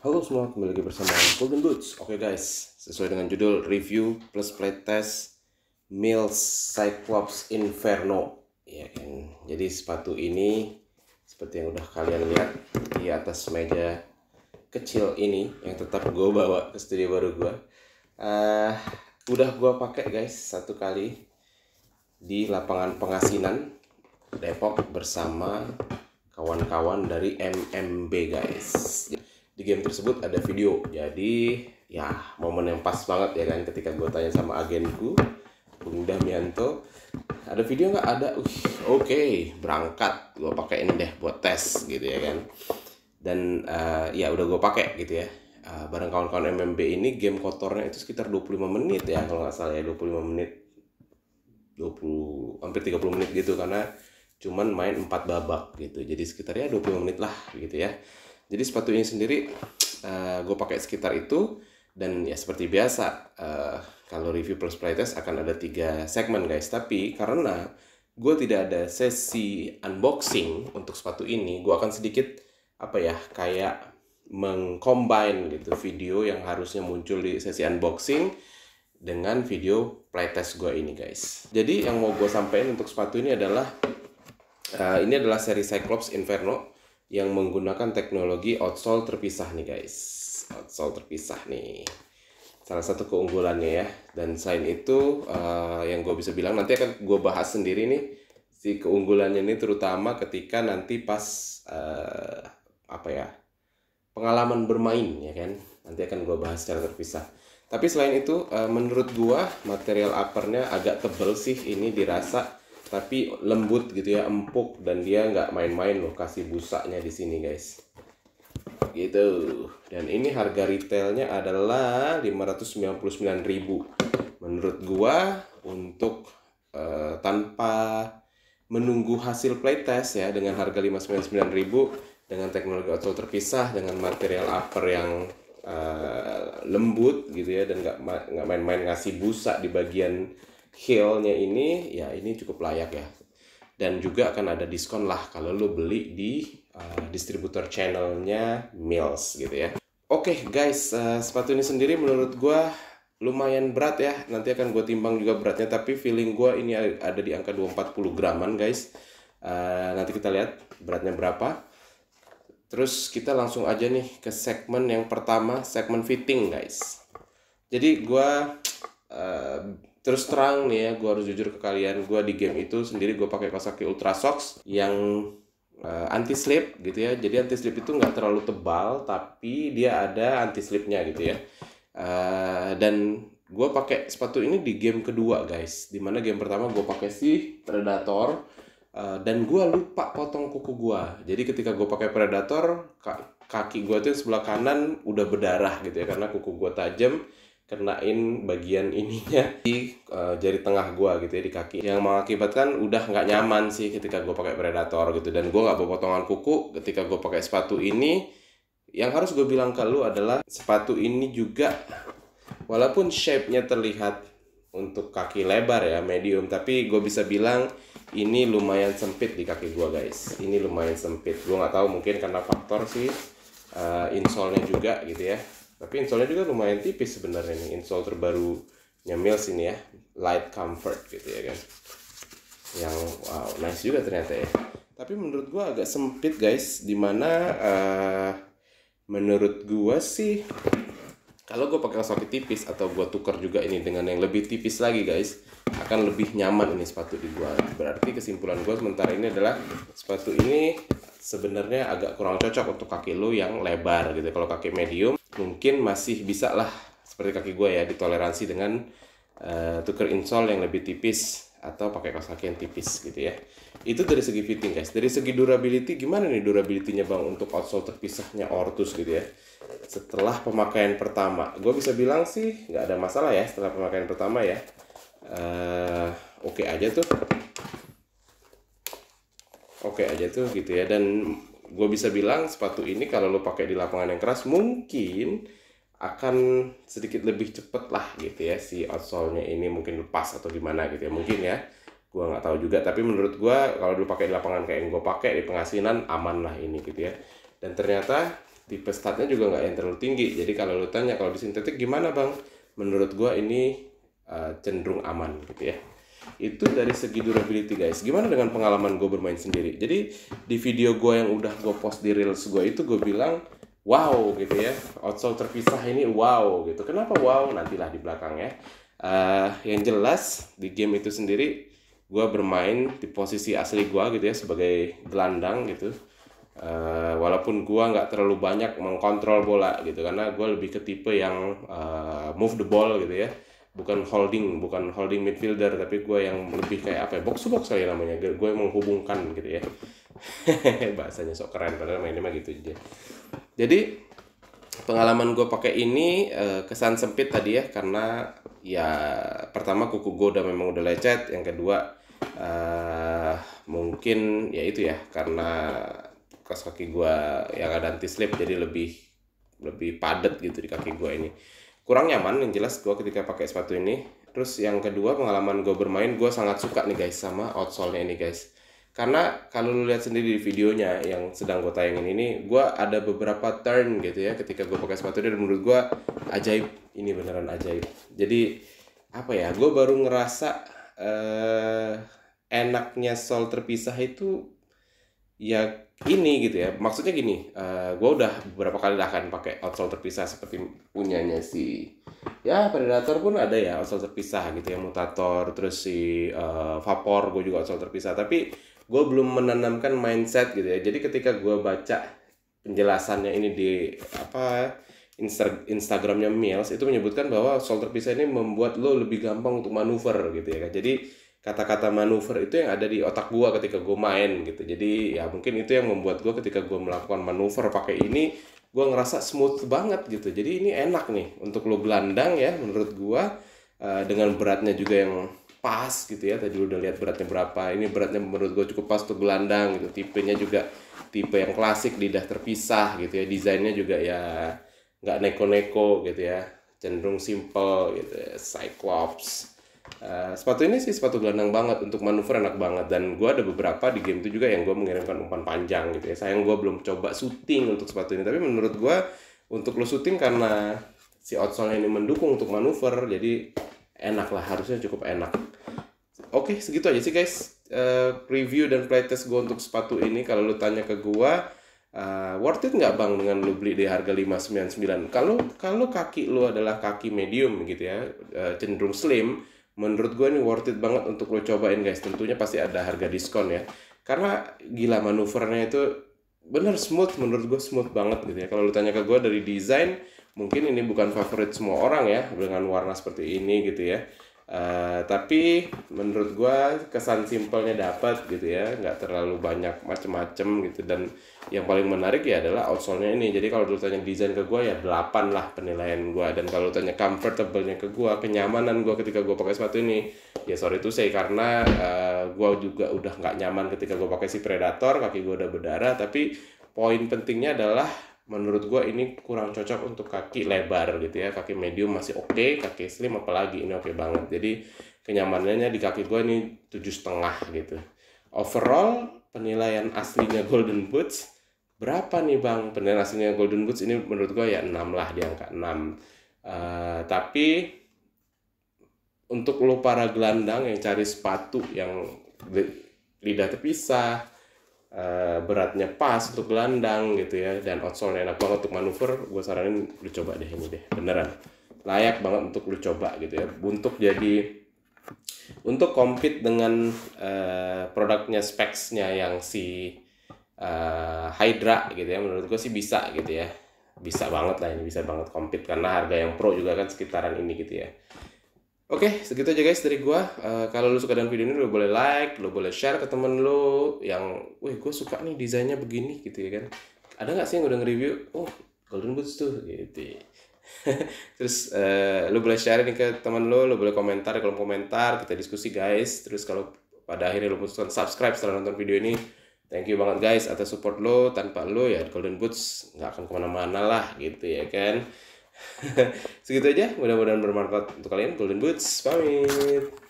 Halo semua, kembali lagi bersama Golden Boots. Oke guys, sesuai dengan judul review plus playtest Mills Cyclops Inferno. Ya kan. Jadi sepatu ini seperti yang udah kalian lihat di atas meja kecil ini yang tetap gue bawa ke studio baru gue. Uh, udah gue pakai guys satu kali di lapangan pengasinan Depok bersama kawan-kawan dari MMB guys di game tersebut ada video. Jadi ya momen yang pas banget ya kan ketika gue tanya sama agenku Bung Damianto ada video nggak? Ada. Uh, oke okay, berangkat. Gue pakai ini deh buat tes gitu ya kan. Dan uh, ya udah gue pakai gitu ya. Uh, bareng kawan-kawan MMB ini game kotornya itu sekitar 25 menit ya kalau nggak salah ya 25 menit. 20 hampir 30 menit gitu karena cuman main 4 babak gitu. Jadi sekitar ya 25 menit lah gitu ya jadi sepatu ini sendiri uh, eh, gue pakai sekitar itu dan ya seperti biasa uh, kalau review plus playtest akan ada tiga segmen guys. Tapi karena gue tidak ada sesi unboxing untuk sepatu ini, gue akan sedikit apa ya kayak mengcombine gitu video yang harusnya muncul di sesi unboxing dengan video playtest gue ini guys. Jadi yang mau gue sampaikan untuk sepatu ini adalah uh, ini adalah seri Cyclops Inferno yang menggunakan teknologi outsole terpisah nih guys. Outsole terpisah nih. Salah satu keunggulannya ya. Dan selain itu uh, yang gue bisa bilang nanti akan gue bahas sendiri nih si keunggulannya ini terutama ketika nanti pas uh, apa ya pengalaman bermain ya kan? Nanti akan gue bahas secara terpisah. Tapi selain itu uh, menurut gue material uppernya agak tebel sih. Ini dirasa tapi lembut gitu ya empuk dan dia nggak main-main loh kasih busanya di sini guys. Gitu. Dan ini harga retailnya adalah 599.000 menurut gua untuk uh, tanpa menunggu hasil playtest ya dengan harga 599.000 dengan teknologi auto terpisah dengan material upper yang uh, lembut gitu ya dan nggak nggak main-main ngasih busa di bagian heelnya ini ya ini cukup layak ya. Dan juga akan ada diskon lah kalau lo beli di uh, distributor channelnya Mills gitu ya. Oke okay, guys uh, sepatu ini sendiri menurut gue lumayan berat ya. Nanti akan gue timbang juga beratnya tapi feeling gue ini ada di angka 240 graman guys. Uh, nanti kita lihat beratnya berapa. Terus kita langsung aja nih ke segmen yang pertama segmen fitting guys. Jadi gue uh, terus terang nih ya gue harus jujur ke kalian gue di game itu sendiri gue pakai Kawasaki Ultra Socks yang uh, eh, anti slip gitu ya. Jadi anti slip itu nggak terlalu tebal tapi dia ada anti slipnya gitu ya. Uh, dan gue pakai sepatu ini di game kedua guys. Di mana game pertama gue pakai si Predator uh, dan gue lupa potong kuku gue jadi ketika gue pakai Predator kaki gue tuh sebelah kanan udah berdarah gitu ya karena kuku gue tajam kenain bagian ininya di uh, jari tengah gua gitu ya di kaki. Yang mengakibatkan udah nggak nyaman sih ketika gua pakai predator gitu. Dan gua nggak bawa potongan kuku ketika gua pakai sepatu ini. Yang harus gue bilang ke lu adalah sepatu ini juga walaupun shape-nya terlihat untuk kaki lebar ya medium tapi gue bisa bilang ini lumayan sempit di kaki gue guys. Ini lumayan sempit. Gue nggak tahu mungkin karena faktor sih uh, insole-nya juga gitu ya tapi insole juga lumayan tipis sebenarnya nih insole terbarunya Mills ini ya. Light comfort gitu ya kan. Yang wow nice juga ternyata ya. Tapi menurut gua agak sempit guys. Di mana uh, menurut gua sih kalau gue pakai kaki tipis atau gue tukar juga ini dengan yang lebih tipis lagi guys akan lebih nyaman ini sepatu di gua. Berarti kesimpulan gue sementara ini adalah sepatu ini sebenarnya agak kurang cocok untuk kaki lu yang lebar gitu. Kalau kaki medium mungkin masih bisa lah seperti kaki gue ya ditoleransi dengan uh, tuker insole yang lebih tipis atau pakai kaos kaki yang tipis gitu ya. Itu dari segi fitting guys. Dari segi durability gimana nih durability-nya bang untuk outsole terpisahnya Ortus gitu ya? Setelah pemakaian pertama gue bisa bilang sih nggak ada masalah ya setelah pemakaian pertama ya. Uh, oke okay aja tuh. Oke okay aja tuh gitu ya dan gue bisa bilang sepatu ini kalau lo pakai di lapangan yang keras mungkin akan sedikit lebih cepet lah gitu ya si outsole-nya ini mungkin lepas atau gimana gitu ya. Mungkin ya gue nggak tahu juga. Tapi menurut gue kalau dulu pakai di lapangan kayak yang gue pakai di pengasinan aman lah ini gitu ya. Dan ternyata tipe statnya juga nggak yang terlalu tinggi. Jadi kalau lu tanya kalau di sintetik gimana bang? Menurut gua ini uh, cenderung aman gitu ya itu dari segi durability guys. Gimana dengan pengalaman gue bermain sendiri? Jadi di video gue yang udah gue post di reels gue itu gue bilang wow gitu ya. Outsole terpisah ini wow gitu. Kenapa wow nantilah di belakang ya. Uh, yang jelas di game itu sendiri gue bermain di posisi asli gue gitu ya sebagai gelandang gitu. Uh, walaupun gue nggak terlalu banyak mengkontrol bola gitu karena gue lebih ke tipe yang uh, move the ball gitu ya bukan holding bukan holding midfielder tapi gue yang lebih kayak apa ya box box kali namanya. Gue menghubungkan gitu ya. Bahasanya sok keren padahal mainnya mah gitu aja. Jadi pengalaman gue pakai ini uh, kesan sempit tadi ya karena ya pertama kuku gue udah memang udah lecet yang kedua uh, mungkin ya itu ya karena kos kaki gue yang ada anti slip jadi lebih lebih padat gitu di kaki gue ini kurang nyaman yang jelas gue ketika pakai sepatu ini. Terus yang kedua pengalaman gue bermain gue sangat suka nih guys sama outsole-nya ini guys. Karena kalau lu lihat sendiri di videonya yang sedang gue tayangin ini gue ada beberapa turn gitu ya ketika gue pakai sepatu ini dan menurut gue ajaib. Ini beneran ajaib. Jadi apa ya gue baru ngerasa uh, enaknya sol terpisah itu ya ini gitu ya. Maksudnya gini uh, eh, gue udah beberapa kali lah kan pakai outsole terpisah seperti punyanya si ya predator pun ada ya outsole terpisah gitu ya mutator terus si uh, vapor gue juga outsole terpisah. Tapi gue belum menanamkan mindset gitu ya. Jadi ketika gue baca penjelasannya ini di apa Insta Instagramnya Mills itu menyebutkan bahwa outsole terpisah ini membuat lo lebih gampang untuk manuver gitu ya jadi kata-kata manuver itu yang ada di otak gua ketika gua main gitu. Jadi ya mungkin itu yang membuat gua ketika gua melakukan manuver pakai ini gua ngerasa smooth banget gitu. Jadi ini enak nih untuk lo gelandang ya menurut gua uh, dengan beratnya juga yang pas gitu ya. Tadi udah lihat beratnya berapa ini beratnya menurut gue cukup pas untuk gelandang gitu. Tipenya juga tipe yang klasik lidah terpisah gitu ya. Desainnya juga ya nggak neko-neko gitu ya. Cenderung simple gitu ya. Cyclops Uh, sepatu ini sih sepatu gelandang banget untuk manuver enak banget. Dan gue ada beberapa di game itu juga yang gue mengirimkan umpan panjang gitu ya. Sayang gue belum coba syuting untuk sepatu ini. Tapi menurut gue untuk lo syuting karena si outsole ini mendukung untuk manuver jadi enak lah. Harusnya cukup enak. Oke segitu aja sih guys. Uh, review dan playtest gue untuk sepatu ini. Kalau lo tanya ke gue uh, worth it nggak bang dengan lo beli di harga 599 kalau kalau kaki lo adalah kaki medium gitu ya uh, cenderung slim menurut gue ini worth it banget untuk lo cobain guys. Tentunya pasti ada harga diskon ya. Karena gila manuvernya itu bener smooth menurut gue smooth banget gitu ya. Kalau lo tanya ke gue dari desain mungkin ini bukan favorit semua orang ya dengan warna seperti ini gitu ya Uh, tapi menurut gue kesan simpelnya dapat gitu ya nggak terlalu banyak macem-macem gitu. Dan yang paling menarik ya adalah outsole-nya ini. Jadi kalau dulu tanya desain ke gue ya 8 lah penilaian gue dan kalau tanya comfortable-nya ke gue kenyamanan gue ketika gue pakai sepatu ini ya sorry itu saya karena uh, eh, gue juga udah nggak nyaman ketika gue pakai si predator kaki gue udah berdarah. Tapi poin pentingnya adalah menurut gue ini kurang cocok untuk kaki lebar gitu ya. Kaki medium masih oke okay, kaki slim apalagi ini oke okay banget. Jadi kenyamanannya di kaki gue ini tujuh setengah gitu. Overall penilaian aslinya golden boots berapa nih bang? Penilaian aslinya golden boots ini menurut gue ya 6 lah di angka 6 uh, tapi untuk lo para gelandang yang cari sepatu yang lidah terpisah beratnya pas untuk gelandang gitu ya. Dan outsole enak banget untuk manuver. Gue saranin lu coba deh ini deh. Beneran. Layak banget untuk lu coba gitu ya. Untuk jadi untuk compete dengan uh, produknya specsnya yang si uh, Hydra gitu ya. Menurut gue sih bisa gitu ya. Bisa banget lah ini bisa banget compete. Karena harga yang pro juga kan sekitaran ini gitu ya Oke, okay, segitu aja guys dari gua. Uh, kalau lu suka dengan video ini, lu boleh like, lu boleh share ke temen lu yang, wih, gue suka nih desainnya begini gitu ya kan. Ada nggak sih yang udah nge-review? Oh, Golden Boots tuh gitu. Terus uh, lu boleh share nih ke temen lu, lu boleh komentar di kolom komentar, kita diskusi guys. Terus kalau pada akhirnya lu putuskan subscribe setelah nonton video ini, thank you banget guys atas support lo. Tanpa lo ya Golden Boots nggak akan ke mana-mana lah gitu ya kan. Segitu aja, mudah-mudahan bermanfaat untuk kalian. Golden Boots, pamit.